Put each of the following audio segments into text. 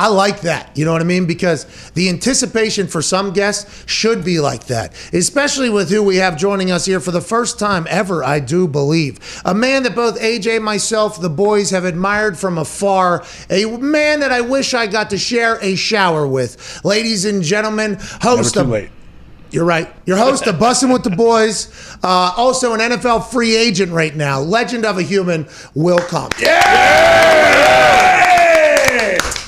I like that. You know what I mean? Because the anticipation for some guests should be like that, especially with who we have joining us here for the first time ever, I do believe. A man that both AJ myself, the boys, have admired from afar. A man that I wish I got to share a shower with. Ladies and gentlemen, host Never too of. late. You're right. Your host of Bussin' with the Boys, uh, also an NFL free agent right now, legend of a human, Will Compton.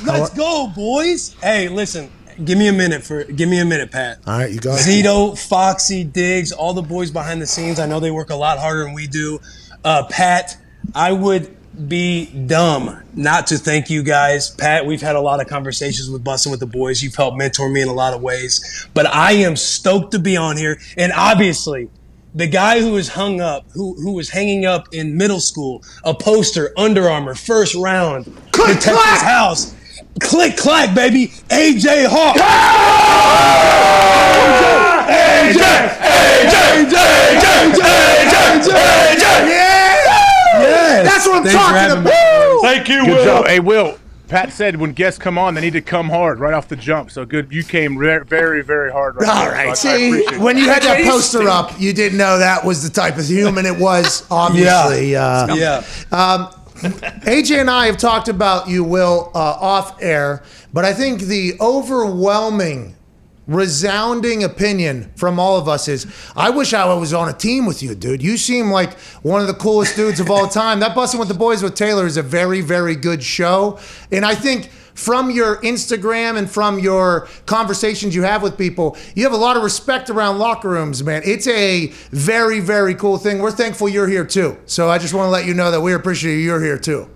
Let's go, boys. Hey, listen. Give me a minute for. Give me a minute, Pat. All right, you got. Zito, Foxy, Diggs, all the boys behind the scenes. I know they work a lot harder than we do. Uh, Pat, I would be dumb not to thank you guys. Pat, we've had a lot of conversations with Bussin' with the boys. You've helped mentor me in a lot of ways. But I am stoked to be on here. And obviously, the guy who was hung up, who, who was hanging up in middle school, a poster, Under Armour, first round, Click, protect clack! his house. Click, clack, baby. AJ Hawk. aj aj aj Yes. That's what I'm Thanks talking about. Thank you, Good job. Hey, Will. Pat said when guests come on, they need to come hard right off the jump. So good. You came re- very, very hard right All there. right. So I- I See, appreciate when you had that poster up, you didn't know that was the type of human it was, obviously. Uh, Yeah. Um, AJ and I have talked about you, Will, uh, off air, but I think the overwhelming, resounding opinion from all of us is I wish I was on a team with you, dude. You seem like one of the coolest dudes of all time. That Bussin' with the Boys with Taylor is a very, very good show. And I think from your Instagram and from your conversations you have with people, you have a lot of respect around locker rooms, man. It's a very, very cool thing. We're thankful you're here too. So I just want to let you know that we appreciate you're here too.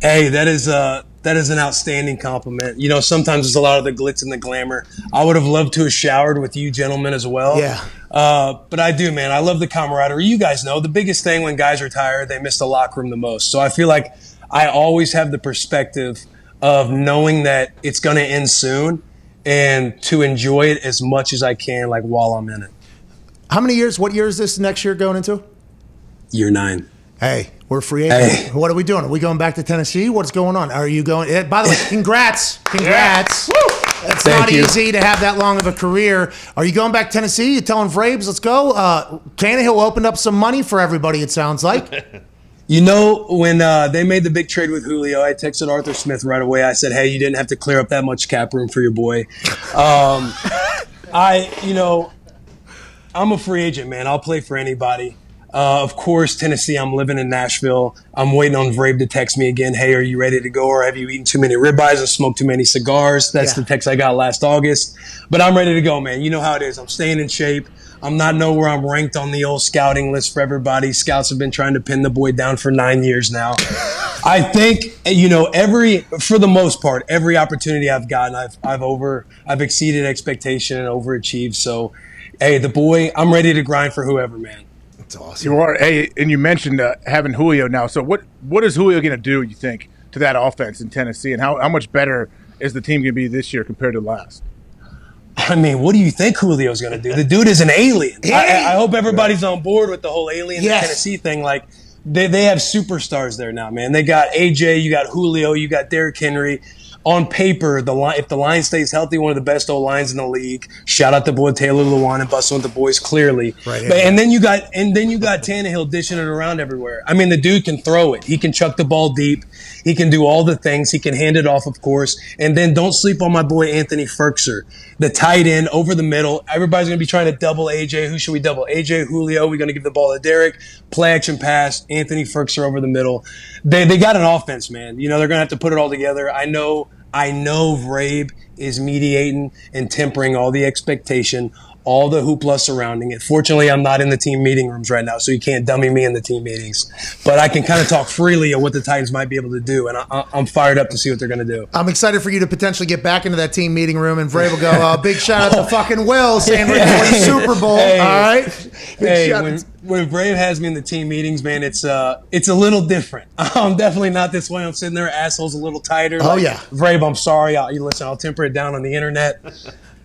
Hey, that is uh that is an outstanding compliment. You know, sometimes there's a lot of the glitz and the glamour. I would have loved to have showered with you gentlemen as well. Yeah. Uh, but I do, man. I love the camaraderie. You guys know the biggest thing when guys retire, they miss the locker room the most. So I feel like I always have the perspective of knowing that it's going to end soon and to enjoy it as much as I can, like while I'm in it. How many years? What year is this next year going into? Year nine. Hey, we're free agents. Hey. What are we doing? Are we going back to Tennessee? What's going on? Are you going? eh, By the way, congrats, congrats. It's Thank not you. easy to have that long of a career. Are you going back to Tennessee? You telling Vrabes, let's go. Uh, Tannehill opened up some money for everybody. It sounds like. You know, when uh, they made the big trade with Julio, I texted Arthur Smith right away. I said, "Hey, you didn't have to clear up that much cap room for your boy." Um, I, you know, I'm a free agent, man. I'll play for anybody. Uh, of course, Tennessee. I'm living in Nashville. I'm waiting on Vrabe to text me again. Hey, are you ready to go, or have you eaten too many ribeyes or smoked too many cigars? That's Yeah. the text I got last August. But I'm ready to go, man. You know how it is. I'm staying in shape. I'm not know where I'm ranked on the old scouting list for everybody. Scouts have been trying to pin the boy down for nine years now. I think you know every, for the most part, every opportunity I've gotten, I've I've over, I've exceeded expectation and overachieved. So, hey, the boy, I'm ready to grind for whoever, man. That's awesome. You are. Hey, and you mentioned uh, having Julio now. So what what is Julio going to do? You think to that offense in Tennessee, and how, how much better is the team going to be this year compared to last? I mean, what do you think Julio's going to do? The dude is an alien. I, I- I hope everybody's on board with the whole alien Yes. Tennessee thing. Like, they, they have superstars there now, man. They got AJ, you got Julio, you got Derrick Henry. On paper, the line, if the line stays healthy, one of the best old lines in the league. Shout out to boy Taylor Lewan and Bussin' with the boys clearly. Right But- and then you got and then you got Tannehill dishing it around everywhere. I mean, the dude can throw it. He can chuck the ball deep. He can do all the things. He can hand it off, of course. And then don't sleep on my boy Anthony Firkser, the tight end over the middle. Everybody's going to be trying to double AJ. Who should we double? AJ, Julio. We're going to give the ball to Derrick. Play action pass. Anthony Firkser over the middle. They they got an offense, man. You know they're going to have to put it all together. I know. I know Vrabe is mediating and tempering all the expectation, all the hoopla surrounding it. Fortunately, I'm not in the team meeting rooms right now, so you can't dummy me in the team meetings. But I can kind of talk freely of what the Titans might be able to do, and I, I'm fired up to see what they're going to do. I'm excited for you to potentially get back into that team meeting room and Vrabel go, uh, big shout out to fucking Will saying we're going to Super Bowl. Hey. All right. Big Hey, shout- when, when Vrabe has me in the team meetings, man, it's uh, it's a little different. I'm definitely not this way. I'm sitting there, assholes a little tighter. Oh, Like, yeah. Vrabe, I'm sorry. I'll, you listen, I'll temper it down on the internet.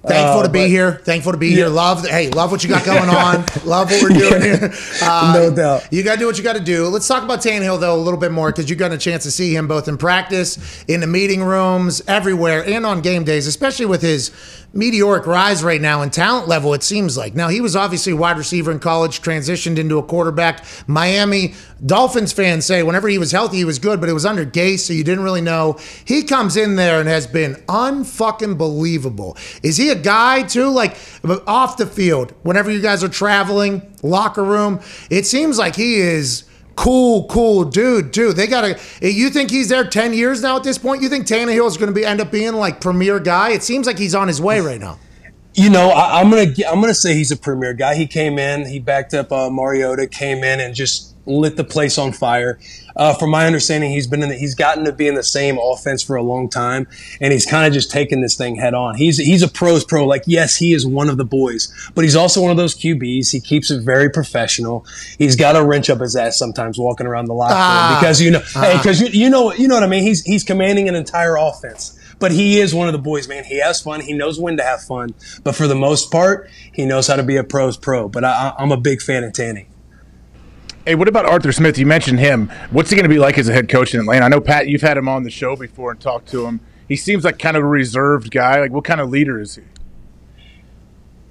Thankful Uh, to be but- here. Thankful to be here. Love, hey, love what you got going on. love what we're doing here. Uh, No doubt. You got to do what you got to do. Let's talk about Tannehill though a little bit more because you got a chance to see him both in practice, in the meeting rooms, everywhere, and on game days, especially with his meteoric rise right now in talent level. It seems like now he was obviously wide receiver in college, transitioned into a quarterback. Miami Dolphins fans say whenever he was healthy, he was good, but it was under Gase, so you didn't really know. He comes in there and has been unfucking believable. Is he a guy too? Like off the field, whenever you guys are traveling, locker room, it seems like he is cool, cool dude, dude. They gotta. You think he's there ten years now at this point? You think Tannehill is going to be end up being like premier guy? It seems like he's on his way right now. You know, I, I'm gonna I'm gonna say he's a premier guy. He came in, he backed up uh, Mariota, came in and just lit the place on fire. Uh, from my understanding, he's been in the, he's gotten to be in the same offense for a long time, and he's kind of just taken this thing head on. He's he's a pros pro. Like yes, he is one of the boys, but he's also one of those QBs. He keeps it very professional. He's got a wrench up his ass sometimes walking around the locker Ah. room because you know, hey, because you, you know you know what I mean. He's he's commanding an entire offense. But he is one of the boys, man. He has fun. He knows when to have fun. But for the most part, he knows how to be a pros pro. But I- I'm a big fan of Tanny. Hey, what about Arthur Smith? You mentioned him. What's he going to be like as a head coach in Atlanta? I know Pat, you've had him on the show before and talked to him. He seems like kind of a reserved guy. Like, what kind of leader is he?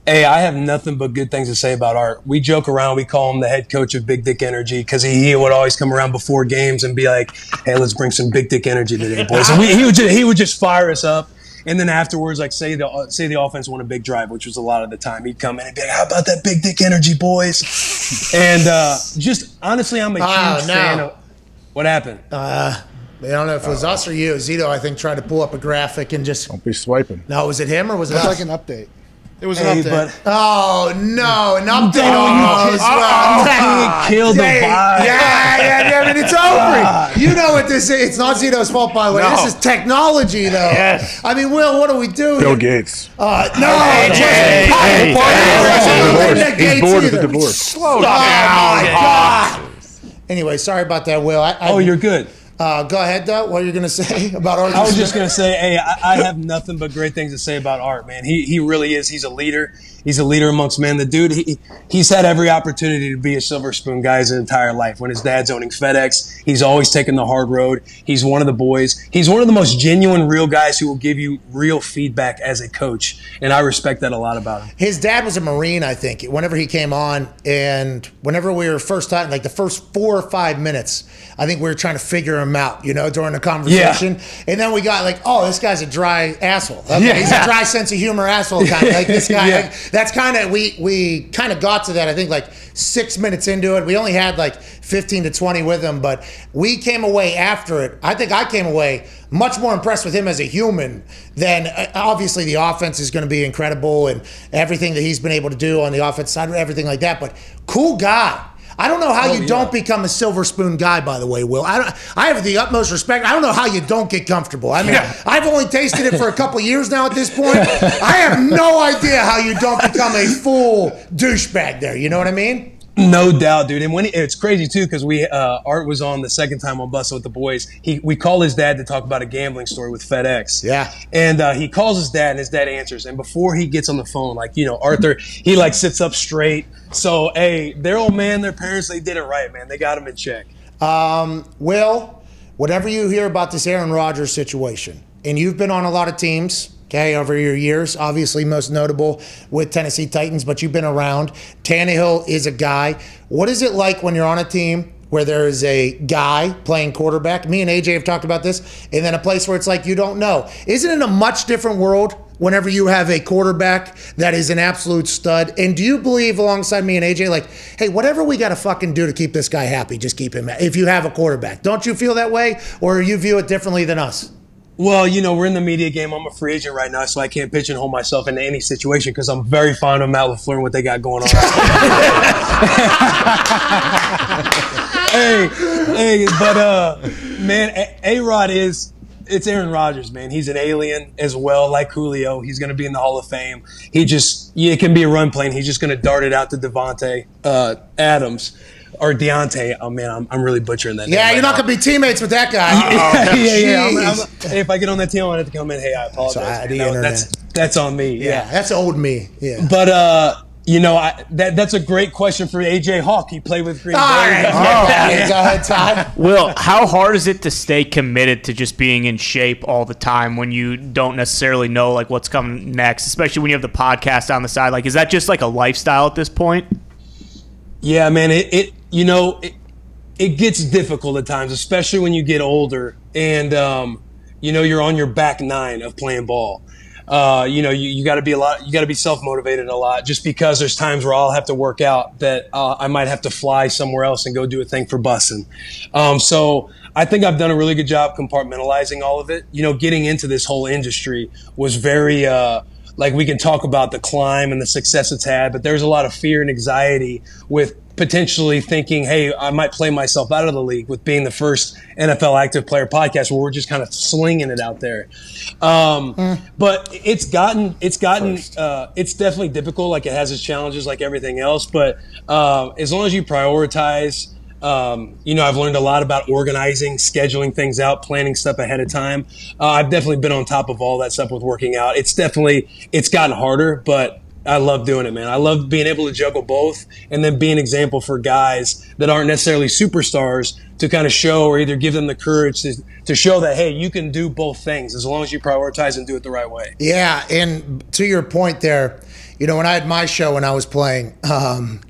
Hey, I have nothing but good things to say about Art. We joke around. We call him the head coach of Big Dick Energy because he, he would always come around before games and be like, "Hey, let's bring some Big Dick Energy today, boys." And we, he would just, he would just fire us up. And then afterwards, like say the say the offense won a big drive, which was a lot of the time, he'd come in and be like, "How about that Big Dick Energy, boys?" and uh, just honestly, I'm a huge Oh, no. fan of. What happened? I don't know if it was us or you. Zito, I think, tried to pull up a graphic and just. Don't be swiping. No, was it him or was it It's us? like an update. It was an Hey, update. but oh no, an update Oh, almost. oh, Well, he killed the vibe. Yeah, yeah, yeah, I mean, it's over. You know what this is. It's not Zito's fault, by the way. No. This is technology, though. Yes. I mean, Will, what do we do Bill? Gates. Uh, no, Hey, it hey, hey, hey, hey, hey, He's bored with the divorce. Slow down. Oh, my God. Anyway, sorry about that, Will. I, I, oh, you're good. Uh, go ahead, though. What are you going to say about art? I was just gonna say, hey, I, I have nothing but great things to say about Art, man. He he really is. He's a leader. He's a leader amongst men. The dude, he he's had every opportunity to be a silver spoon guy his entire life. When his dad's owning FedEx, he's always taken the hard road. He's one of the boys. He's one of the most genuine, real guys who will give you real feedback as a coach, and I respect that a lot about him. His dad was a Marine, I think, whenever he came on. And whenever we were first talking, like the first four or five minutes, I think we were trying to figure him out, you know, during the conversation. And then we got like, oh, this guy's a dry asshole. Okay, Yeah. He's a dry sense of humor asshole kind of like this guy. Yeah. like, that's kind of, we, we kind of got to that, I think, like six minutes into it. We only had like 15 to 20 with him, but we came away after it. I think I came away much more impressed with him as a human than uh, obviously the offense is going to be incredible and everything that he's been able to do on the offense side, everything like that. But cool guy. I don't know how Oh, you yeah. don't become a silver spoon guy. By the way, Will, I don't, I have the utmost respect. I don't know how you don't get comfortable. I mean, I've only tasted it for a couple years now. At this point, I have no idea how you don't become a full douchebag. There, you know what I mean? No doubt, dude. And when he, it's crazy too, because we uh, Art was on the second time on Bussin' with the Boys. He we call his dad to talk about a gambling story with FedEx. Yeah. And uh, he calls his dad, and his dad answers. And before he gets on the phone, like you know, Arthur, he like sits up straight. So hey, their old man, their parents, they did it right, man. They got him in check. Um, Will, whatever you hear about this Aaron Rodgers situation, and you've been on a lot of teams, okay, over your years, obviously most notable with Tennessee Titans, but you've been around. Tannehill is a guy. What is it like when you're on a team where there is a guy playing quarterback? Me and AJ have talked about this, and then a place where it's like you don't know. Isn't it a much different world? Whenever you have a quarterback that is an absolute stud, and do you believe, alongside me and AJ, like, hey, whatever we got to fucking do to keep this guy happy, just keep him. If you have a quarterback, don't you feel that way, or you view it differently than us? Well, you know, we're in the media game. I'm a free agent right now, so I can't pigeonhole myself into any situation because I'm very fond of Matt LaFleur and what they got going on. hey, hey, but uh, man, A Rod is it's Aaron Rodgers, man. He's an alien as well, like Julio. He's going to be in the Hall of Fame. He just, yeah, it can be a run play. and He's just going to dart it out to Devontae uh, Adams. Or Deontay. Oh man, I'm, I'm really butchering that. Yeah, right you're not now. gonna be teammates with that guy. yeah, yeah, yeah. I'm- I'm- hey, if I get on that team, I have to come in. Hey, I apologize. Sorry, man. the No, that's that's on me. yeah, Yeah. that's old me. Yeah. But uh, you know, I, that that's a great question for AJ Hawk. He played with Green Bay. right. Yeah, Go ahead, Todd. Will, how hard is it to stay committed to just being in shape all the time when you don't necessarily know like what's coming next, especially when you have the podcast on the side? Like, is that just like a lifestyle at this point? Yeah, man. It, it you know it, it gets difficult at times, especially when you get older and um, you know you're on your back nine of playing ball. Uh, you know, you, you got to be a lot. You got to be self motivated a lot. Just because there's times where I'll have to work out that uh, I might have to fly somewhere else and go do a thing for Bussin'. Um, so I think I've done a really good job compartmentalizing all of it. You know, getting into this whole industry was very. Uh, like we can talk about the climb and the success it's had, but there's a lot of fear and anxiety with potentially thinking, hey, I might play myself out of the league with being the first NFL active player podcast where we're just kind of slinging it out there. Um, But it's gotten, it's gotten, uh, it's definitely difficult. Like it has its challenges, like everything else. But uh, as long as you prioritize, um, you know, I've learned a lot about organizing, scheduling things out, planning stuff ahead of time. Uh, I've definitely been on top of all that stuff with working out. It's definitely it's gotten harder, but I love doing it, man. I love being able to juggle both and then be an example for guys that aren't necessarily superstars to kind of show or either give them the courage to, to show that, hey, you can do both things as long as you prioritize and do it the right way. Yeah, and to your point there, you know, when I had my show when I was playing, um,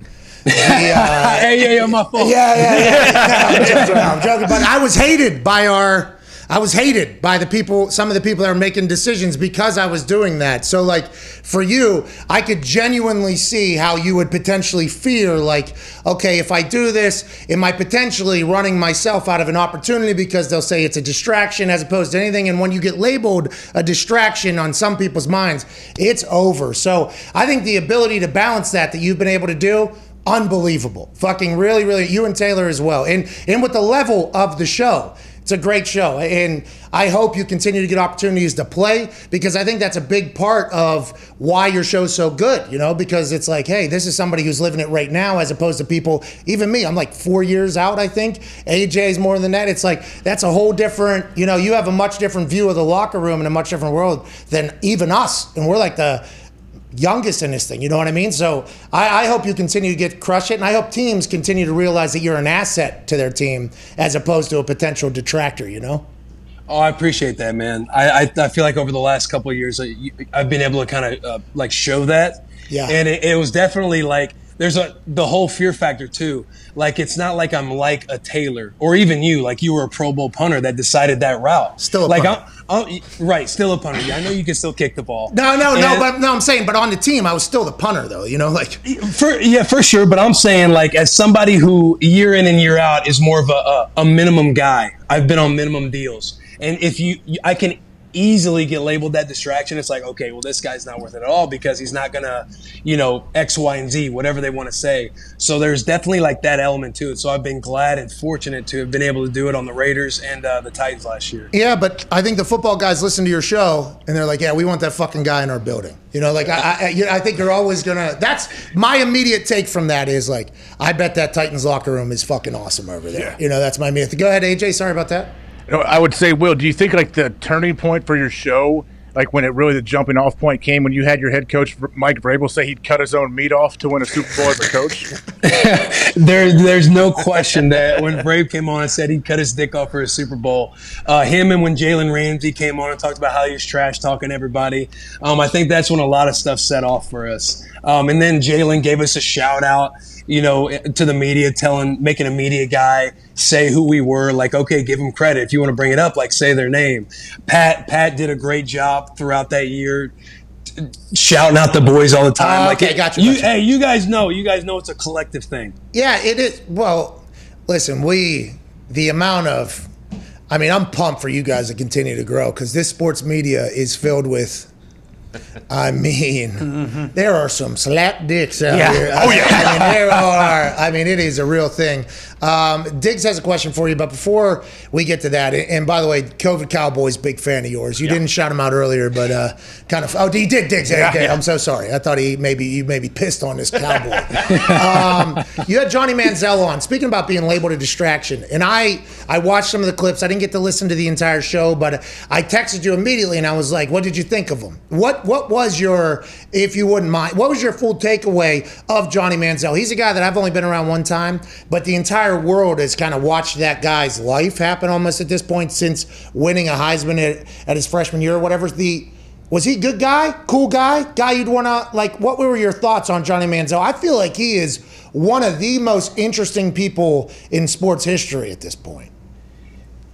the, uh, hey, yeah, yeah, my fault. yeah, yeah, yeah. I'm joking, I'm joking, but I was hated by our. I was hated by the people, some of the people that are making decisions because I was doing that. So, like, for you, I could genuinely see how you would potentially fear, like, okay, if I do this, am I potentially running myself out of an opportunity because they'll say it's a distraction as opposed to anything. And when you get labeled a distraction on some people's minds, it's over. So, I think the ability to balance that, that you've been able to do, unbelievable. Fucking really, really. You and Taylor as well. And and with the level of the show, it's a great show. And I hope you continue to get opportunities to play because I think that's a big part of why your show's so good, you know, because it's like, hey, this is somebody who's living it right now as opposed to people, even me, I'm like four years out, I think. AJ's more than that. It's like, that's a whole different, you know, you have a much different view of the locker room in a much different world than even us. And we're like the, youngest in this thing. You know what I mean? So I, I hope you continue to get crush it, and I hope teams continue to realize that you're an asset to their team as opposed to a potential detractor. You know? Oh, I appreciate that, man. I, I, I feel like over the last couple of years, I, I've been able to kind of uh, like show that. Yeah. And it, it was definitely like there's a the whole fear factor too. Like it's not like I'm like a Taylor or even you, like you were a Pro Bowl punter that decided that route. Still a like punter. I'm, I'm right, still a punter. Yeah, I know you can still kick the ball. No, no, no. But no, I'm saying, but on the team, I was still the punter, though. You know, like For, yeah, for sure. But I'm saying, like, as somebody who year in and year out is more of a, a, a minimum guy, I've been on minimum deals. And if you, I can easily get labeled that distraction. It's like, okay, well, this guy's not worth it at all because he's not going to, you know, X, Y, and Z, whatever they want to say. So there's definitely like that element to it. So I've been glad and fortunate to have been able to do it on the Raiders and uh, the Titans last year. Yeah, but I think the football guys listen to your show and they're like, "Yeah, we want that fucking guy in our building." You know, like I, I, you know, I think you're always gonna. That's my immediate take from that is like, I bet that Titans locker room is fucking awesome over there. Yeah. You know, that's my immediate. Go ahead, AJ. Sorry about that. I would say, Will, do you think like the turning point for your show, like when it really the jumping off point came when you had your head coach Mike Vrabel say he'd cut his own meat off to win a Super Bowl as a coach? There, there's no question that when Vrabe came on and said he'd cut his dick off for a Super Bowl, uh, him and when Jalen Ramsey came on and talked about how he was trash talking everybody, um, I think that's when a lot of stuff set off for us. Um, and then Jalen gave us a shout out, you know, to the media, telling, making a media guy say who we were. Like, okay, give them credit if you want to bring it up. Like, say their name. Pat, Pat did a great job throughout that year shouting out the boys all the time. Ah, like, okay, gotcha, You, gotcha. hey, you guys know, you guys know it's a collective thing. Yeah, it is. Well, listen, we the amount of, I mean, I'm pumped for you guys to continue to grow because this sports media is filled with. I mean, there are some slap dicks out Yeah. here. Oh, yeah. I mean, there are. I mean, it is a real thing. Um, Diggs has a question for you, but before we get to that, and by the way, COVID Cowboys, big fan of yours. You didn't shout him out earlier, but uh, kind of. Oh, he did, Diggs. Yeah, okay, I'm so sorry. I thought he maybe you maybe pissed on this cowboy. um, you had Johnny Manziel on. Speaking about being labeled a distraction, and I I watched some of the clips. I didn't get to listen to the entire show, but I texted you immediately, and I was like, "What did you think of him? What what was your, if you wouldn't mind, what was your full takeaway of Johnny Manziel? He's a guy that I've only been around one time, but the entire world has kind of watched that guy's life happen almost at this point since winning a Heisman at, at his freshman year or whatever. The was he good guy, cool guy, guy you'd want to like? What were your thoughts on Johnny Manziel? I feel like he is one of the most interesting people in sports history at this point.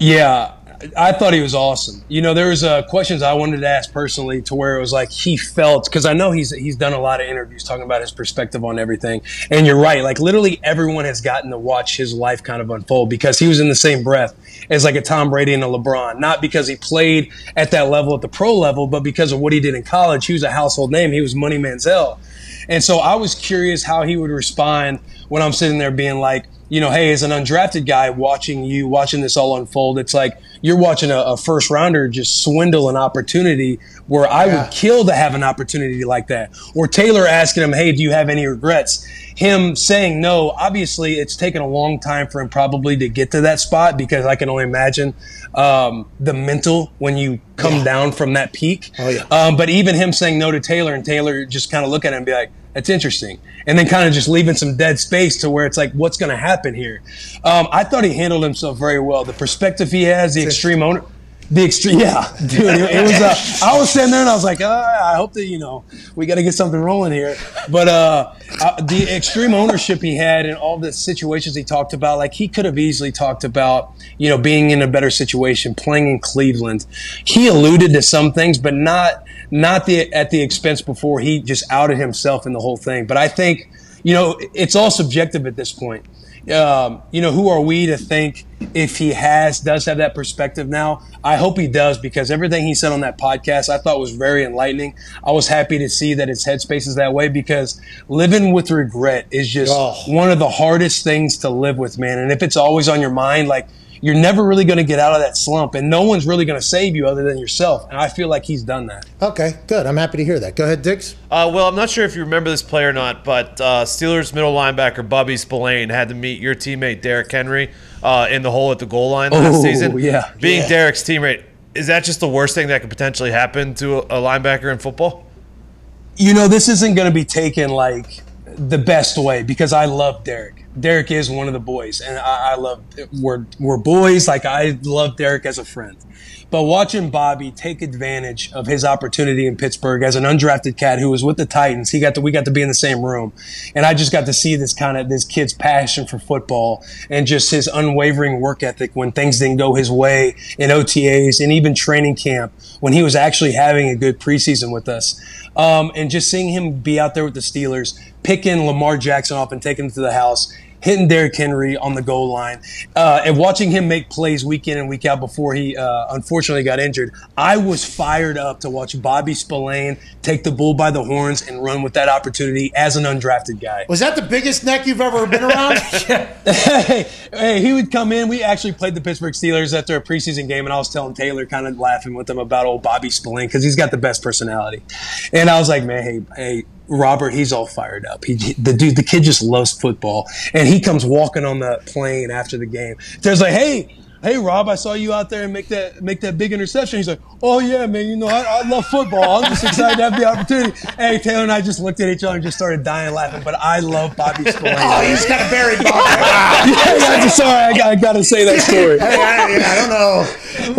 Yeah, I thought he was awesome. You know, there was uh, questions I wanted to ask personally to where it was like he felt because I know he's he's done a lot of interviews talking about his perspective on everything. And you're right, like literally everyone has gotten to watch his life kind of unfold because he was in the same breath as like a Tom Brady and a LeBron. Not because he played at that level at the pro level, but because of what he did in college. He was a household name. He was Money Manziel. And so I was curious how he would respond when I'm sitting there being like, you know, hey, as an undrafted guy watching you, watching this all unfold, it's like you're watching a, a first rounder just swindle an opportunity where I Yeah. would kill to have an opportunity like that. Or Taylor asking him, hey, do you have any regrets? Him saying no, obviously it's taken a long time for him probably to get to that spot because I can only imagine um, the mental when you come down from that peak. Oh, yeah. Um, but even him saying no to Taylor and Taylor just kind of look at him and be like, that's interesting. And then kind of just leaving some dead space to where it's like, what's going to happen here? Um, I thought he handled himself very well. The perspective he has, the extreme owner. The extreme, yeah, dude. It, it was. Uh, I was sitting there and I was like, uh, I hope that you know we got to get something rolling here. But uh, uh, the extreme ownership he had and all the situations he talked about, like he could have easily talked about, you know, being in a better situation, playing in Cleveland. He alluded to some things, but not not the at the expense before he just outed himself in the whole thing. But I think, you know, it's all subjective at this point um, you know, who are we to think if he has, does have that perspective now? I hope he does because everything he said on that podcast I thought was very enlightening. I was happy to see that his headspace is that way because living with regret is just Oh. one of the hardest things to live with, man. And if it's always on your mind, like, you're never really going to get out of that slump, and no one's really going to save you other than yourself. And I feel like he's done that. Okay, good. I'm happy to hear that. Go ahead, Diggs. Uh, well, I'm not sure if you remember this play or not, but uh, Steelers middle linebacker Bobby Spillane had to meet your teammate Derrick Henry uh, in the hole at the goal line last Oh, season. yeah. Being Yeah. Derrick's teammate, is that just the worst thing that could potentially happen to a, a linebacker in football? you know, this isn't going to be taken like the best way because I love Derrick. Derrick is one of the boys, and I, I love we're we're boys. Like I love Derrick as a friend, but watching Bobby take advantage of his opportunity in Pittsburgh as an undrafted cat who was with the Titans, he got to we got to be in the same room, and I just got to see this kind of this kid's passion for football and just his unwavering work ethic when things didn't go his way in OTAs and even training camp when he was actually having a good preseason with us. Um, and just seeing him be out there with the Steelers, picking Lamar Jackson off and taking him to the house, hitting Derrick Henry on the goal line, uh, and watching him make plays week in and week out before he uh, unfortunately got injured. I was fired up to watch Bobby Spillane take the bull by the horns and run with that opportunity as an undrafted guy. Was that the biggest neck you've ever been around? hey, hey, he would come in. We actually played the Pittsburgh Steelers after a preseason game, and I was telling Taylor, kind of laughing with him about old Bobby Spillane because he's got the best personality. And I was like, man, hey, hey, Robert, he's all fired up. He, the dude, the kid just loves football, and he comes walking on the plane after the game. There's like, hey. Hey Rob, I saw you out there and make that make that big interception. He's like, "Oh yeah, man, you know I, I love football. I'm just excited to have the opportunity." Hey, Taylor and I just looked at each other and just started dying laughing. But I love Bobby Spillane. oh, he's got a buried ball. Yeah, I'm just sorry. I got, I got to say that story. Hey, I, I don't know.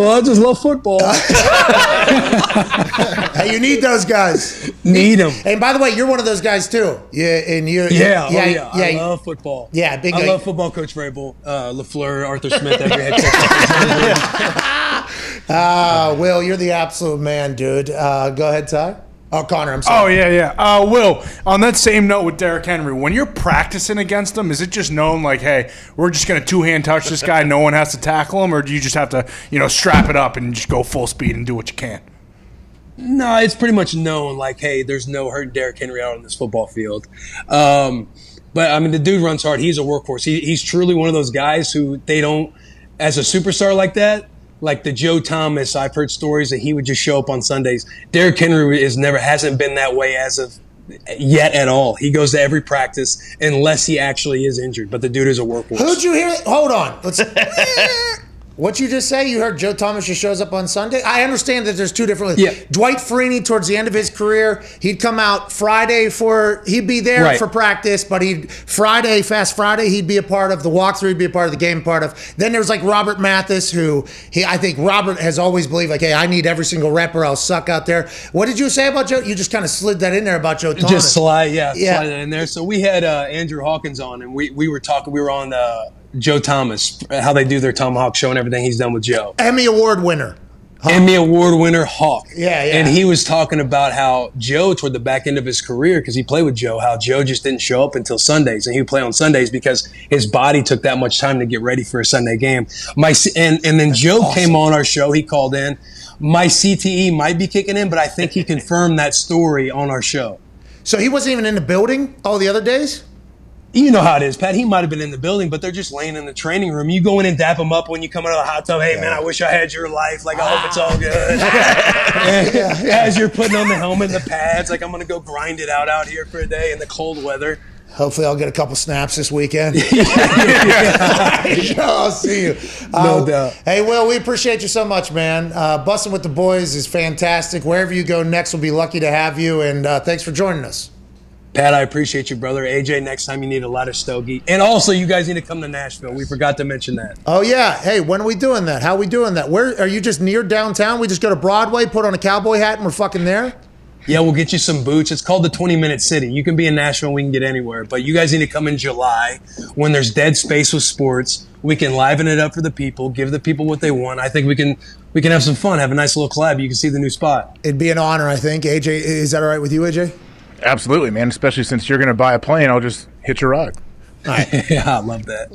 Well, I just love football. Hey, you need those guys. Need them. And by the way, you're one of those guys too. Yeah, and you. Yeah, yeah, oh, yeah. I yeah. love football. Yeah, big I guy. love football. Coach Vrabel, uh, LaFleur, Arthur Smith, every head coach. Uh, Will, you're the absolute man, dude. Uh, go ahead, Ty. Oh, Connor, I'm sorry. Oh yeah, yeah. Uh, Will, on that same note with Derrick Henry, when you're practicing against him, is it just known like, hey, we're just gonna two hand touch this guy, no one has to tackle him, or do you just have to, you know, strap it up and just go full speed and do what you can? No, it's pretty much known. Like, hey, there's no hurting Derrick Henry out on this football field. Um, but I mean, the dude runs hard. He's a workhorse. He, he's truly one of those guys who they don't, as a superstar like that, like the Joe Thomas. I've heard stories that he would just show up on Sundays. Derrick Henry is never hasn't been that way as of yet at all. He goes to every practice unless he actually is injured. But the dude is a workhorse. Who'd you hear? Hold on. Let's. What you just say? You heard Joe Thomas just shows up on Sunday. I understand that there's two different. Yeah. Dwight Freeney towards the end of his career, he'd come out Friday for he'd be there Right. for practice, but he'd Friday Fast Friday he'd be a part of the walkthrough, he'd be a part of the game, part of. Then there's like Robert Mathis, who he I think Robert has always believed like, hey, I need every single rep or I'll suck out there. What did you say about Joe? You just kind of slid that in there about Joe Thomas. just slide, yeah, Yeah. slide it in there. So we had uh, Andrew Hawkins on, and we, we were talking. We were on uh, Joe Thomas, how they do their ThomaHawk show and everything he's done with Joe. Emmy Award winner. Emmy Award winner Hawk. Yeah, yeah. And he was talking about how Joe, toward the back end of his career, because he played with Joe, how Joe just didn't show up until Sundays, and he would play on Sundays because his body took that much time to get ready for a Sunday game. My and and then Joe came on our show. He called in. My CTE might be kicking in, but I think he confirmed that story on our show. So he wasn't even in the building all the other days. You know how it is, Pat. He might have been in the building, but they're just laying in the training room. You go in and dap him up when you come out of the hot tub. Hey, man, I wish I had your life. Like, I hope it's all good. And As you're putting on the helmet and the pads, like, I'm going to go grind it out out here for a day in the cold weather. Hopefully, I'll get a couple snaps this weekend. I'll see you. No Uh, doubt. Hey, Will, we appreciate you so much, man. Uh, Bussin' with the boys is fantastic. Wherever you go next, we'll be lucky to have you. And uh, thanks for joining us. Pat, I appreciate you, brother. AJ, next time you need a lot of stogie. And also, you guys need to come to Nashville. We forgot to mention that. Oh yeah. Hey, when are we doing that? How are we doing that? Where are you? Just near downtown? We just go to Broadway, put on a cowboy hat, and we're fucking there. Yeah, we'll get you some boots. It's called the 20 Minute City. You can be in Nashville, we can get anywhere. But you guys need to come in July when there's dead space with sports. We can liven it up for the people, give the people what they want. I think we can we can have some fun, have a nice little collab. You can see the new spot. It'd be an honor, I think. AJ, is that all right with you, AJ? Absolutely, man. Especially since you're going to buy a plane, I'll just hit your ride. yeah, I love that.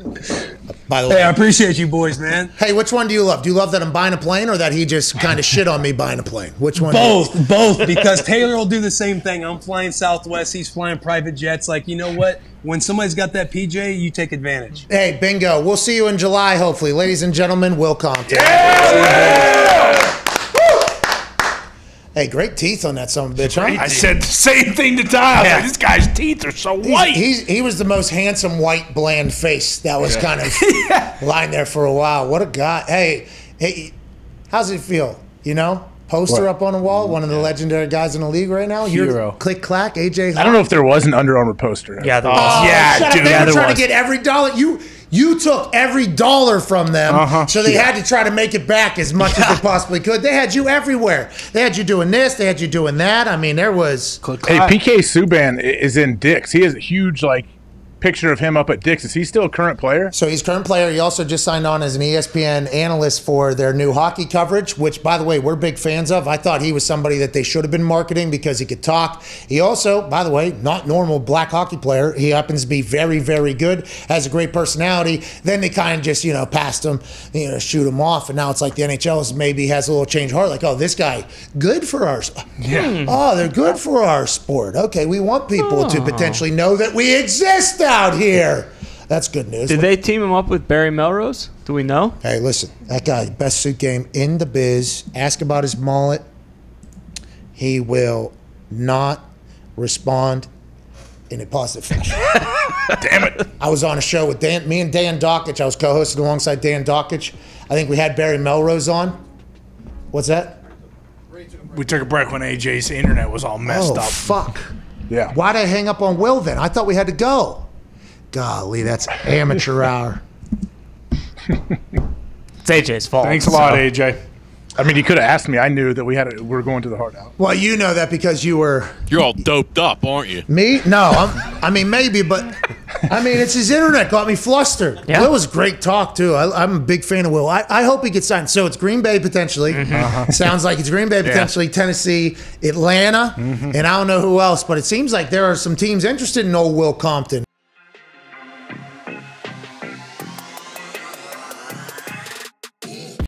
By the Hey, I appreciate you boys, man. Hey, which one do you love? Do you love that I'm buying a plane, or that he just kind of shit on me buying a plane? Which one? Both, both, because Taylor will do the same thing. I'm flying Southwest, he's flying private jets. Like, you know what? When somebody's got that PJ, you take advantage. Hey, bingo. We'll see you in July, hopefully. Ladies and gentlemen, Will Compton. Hey, great teeth on that son of a bitch, huh? I said the same thing to Ty. I was like, this guy's teeth are so white. He's, he's, he was the most handsome, white, bland face that was kind of lying there for a while. What a guy. Hey, hey, how's it feel? You know? Poster up on the wall, one of the legendary guys in the league right now. You're Hero. click clack, AJ. I don't know if there was an Under Armour poster. Yeah, there Oh. Yeah, shut dude, up. They yeah, were trying was. to get every dollar. You you took every dollar from them, Uh-huh. so they had to try to make it back as much as they possibly could. They had you everywhere. They had you doing this. They had you doing that. I mean, there was. Hey, PK Subban is in Dick's. He has a huge like picture of him up at Dick's. Is he still a current player? So he's current player. He also just signed on as an E ESPN analyst for their new hockey coverage, which, by the way, we're big fans of. I thought he was somebody that they should have been marketing because he could talk. He also, by the way, not normal black hockey player. He happens to be very, very good, has a great personality. Then they kind of just, you know, passed him, you know, shoot him off. And now it's like the NHL is maybe has a little change of heart. Like, oh, this guy, good for our. Yeah. Oh, they're good for our sport. Okay, we want people to oh. potentially know that we exist out here. That's good news. Did they team him up with Barry Melrose? Do we know? Hey, listen, that guy, best suit game in the biz. Ask about his mullet. He will not respond in a positive fashion. Damn it! I was on a show with Dan, me and Dan Dakich. I was co-hosted alongside Dan Dakich. I think we had Barry Melrose on. What's that? we took a break when AJ's internet was all messed oh up. fuck! Yeah. Why'd I hang up on Will then? I thought we had to go. Golly, that's amateur hour. It's AJ's fault. Thanks a lot, so- AJ. I mean, you could have asked me. I knew that we had. A, we were going to the hard out. Well, you know that because you were You're all doped up, aren't you? Me? No, I'm, I mean maybe, but I mean it's his internet got me flustered. Yeah. Will was great talk too. I, I'm a big fan of Will. I, I hope he gets signed. So it's Green Bay potentially. Mm-hmm. Uh-huh. Sounds like it's Green Bay potentially, Tennessee, Atlanta, mm-hmm. and I don't know who else. But it seems like there are some teams interested in old Will Compton.